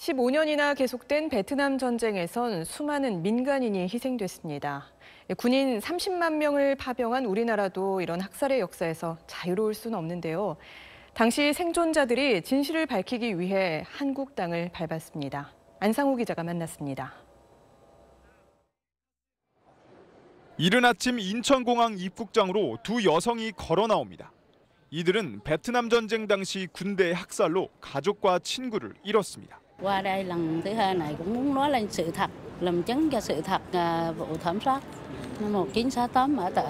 15년이나 계속된 베트남 전쟁에선 수많은 민간인이 희생됐습니다. 군인 30만 명을 파병한 우리나라도 이런 학살의 역사에서 자유로울 수는 없는데요. 당시 생존자들이 진실을 밝히기 위해 한국 땅을 밟았습니다. 안상호 기자가 만났습니다. 이른 아침 인천공항 입국장으로 두 여성이 걸어 나옵니다. 이들은 베트남 전쟁 당시 군대 학살로 가족과 친구를 잃었습니다. Qua đây lần thứ hai này cũng muốn nói lên sự thật, làm chứng cho sự thật vụ thảm sát năm 1968 ở tại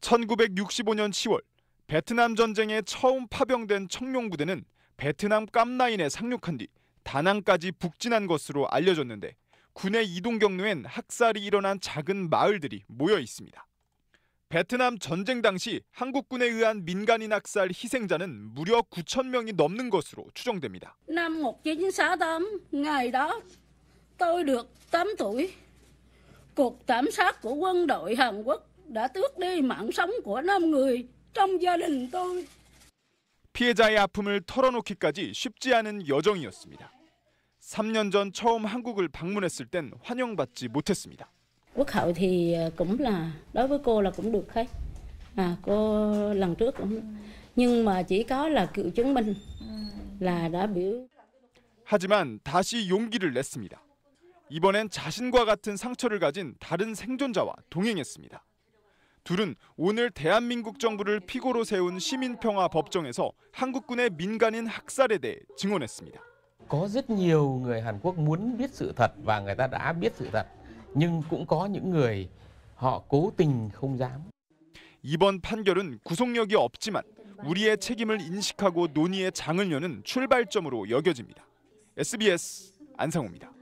1965년 10월 베트남 전쟁에 처음 파병된 청룡부대는 베트남 깜나인에 상륙한 뒤 다낭까지 북진한 것으로 알려졌는데 군의 이동 경로엔 학살이 일어난 작은 마을들이 모여 있습니다. 베트남 전쟁 당시 한국군에 의한 민간인 학살 희생자는 무려 9천 명이 넘는 것으로 추정됩니다. năm 1968, ngày đó tôi được 8 tuổi. Cuộc thảm sát của quân đội Hàn Quốc đã tước đi mạng sống của 5 người trong gia đình tôi. 피해자의 아픔을 털어놓기까지 쉽지 않은 여정이었습니다. 3년 전 처음 한국을 방문했을 땐 환영받지 못했습니다. Quốc hậu thì cũng là đối với cô là cũng được hết. À, cô lần trước cũng nhưng mà chỉ có là cựu chứng minh là đã biểu 하지만 다시 용기를 냈습니다. 이번엔 자신과 같은 상처를 가진 다른 생존자와 동행했습니다. 둘은 오늘 대한민국 정부를 피고로 세운 시민평화 법정에서 한국군의 민간인 학살에 대해 증언했습니다. Có rất nhiều người Hàn Quốc muốn biết sự thật và người ta đã biết sự thật. Nhưng cũng có những người họ cố tình không dám. 이번 판결은 구속력이 없지만 우리의 책임을 인식하고 논의의 장을 여는 출발점으로 여겨집니다. SBS 안상호입니다.